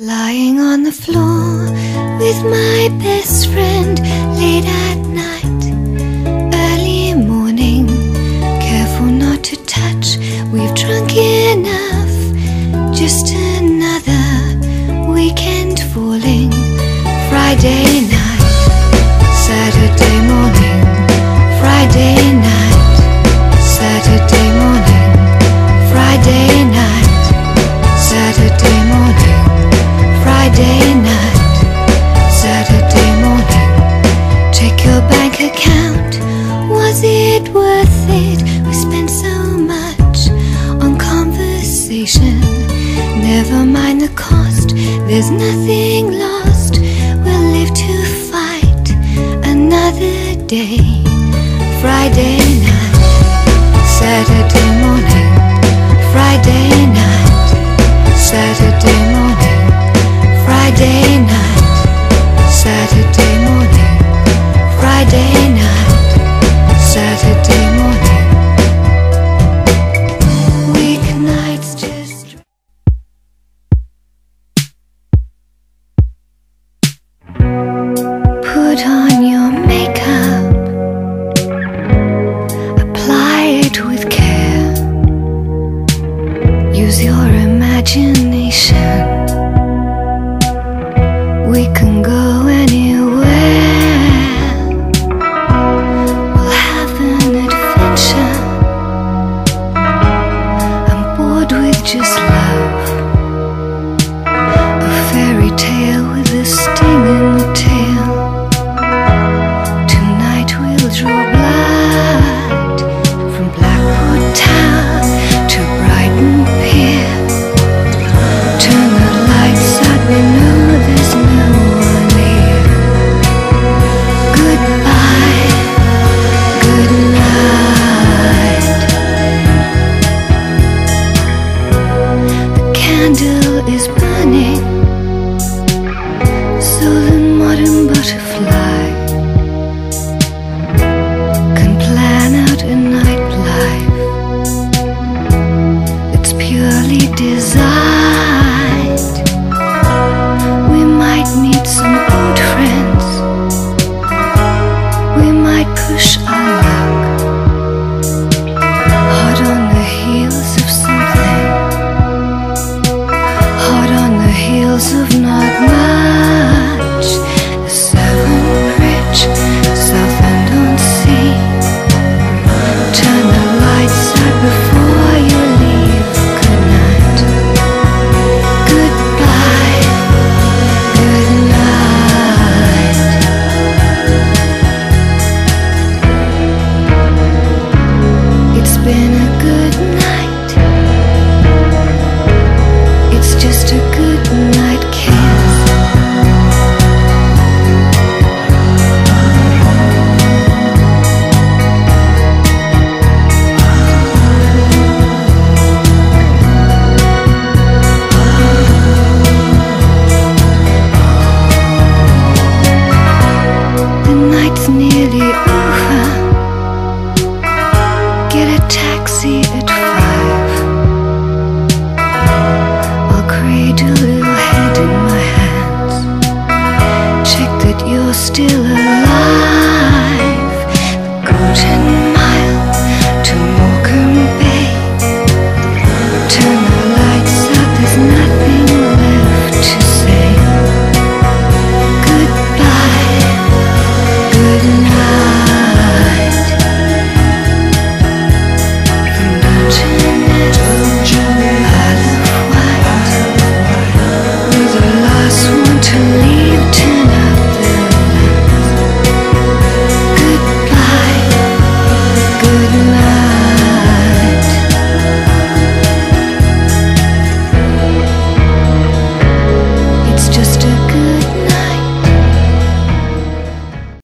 Lying on the floor with my best friend late at night, early morning, careful not to touch. We've drunk enough, just another weekend falling. Friday night. Never mind the cost, there's nothing lost. We'll live to fight another day. Friday night, Saturday morning, Friday night, Saturday morning, Friday night. desire. taxi at five. I'll create a little head in my hands. Check that you're still alive.